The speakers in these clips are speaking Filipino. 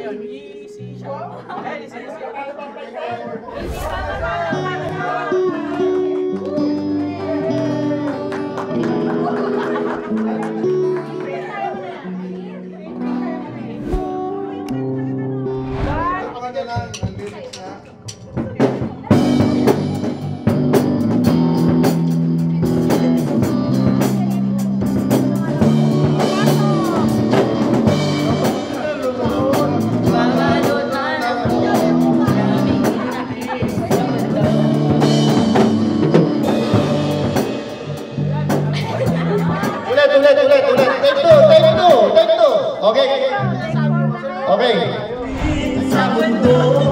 Ayun, easy siya. Easy, Ulit, ulit, ulit, ulit. Take two, take two, take two. Okay. Okay. Sa mundo.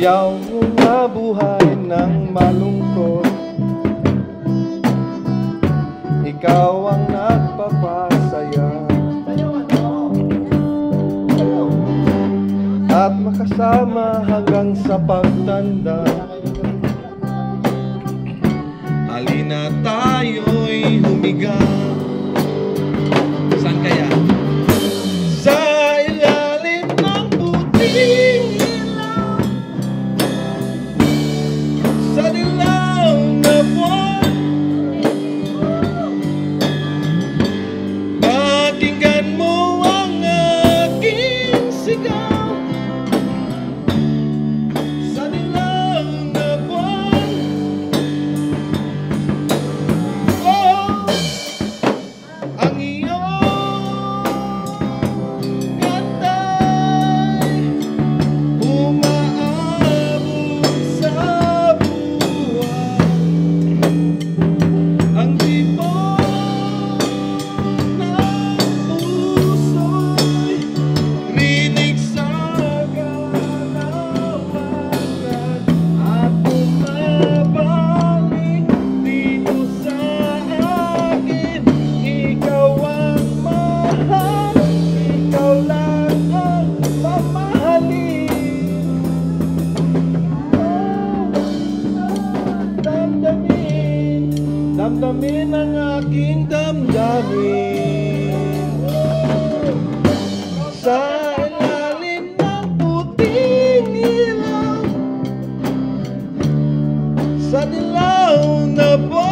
Ayaw mong mabuhay ng malungkot. Ikaw ang nagpapasaya. At makasama hanggang sa pagtanda. Halina tayo'y humigang Suddenly, the boy.